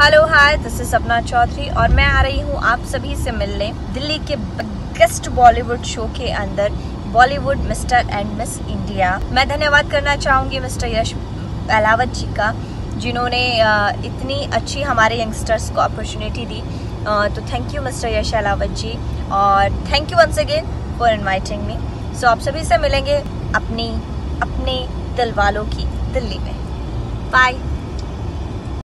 Hello hi this is Sapna Chaudhary और मैं आ रही हूँ आप सभी से मिलने दिल्ली के बिगेस्ट बॉलीवुड शो के अंदर Bollywood mister and miss India मैं धन्यवाद करना चाहूँगी मिस्टर यश अलावत जी का, जिन्होंने इतनी अच्छी हमारे यंगस्टर्स को अपॉर्चुनिटी दी। तो thank you mister Yash Alawat ji और thank you once again for inviting me so आप सभी से मिलेंगे अपनी, अपने दिल वालों की दिल्ली में। बाय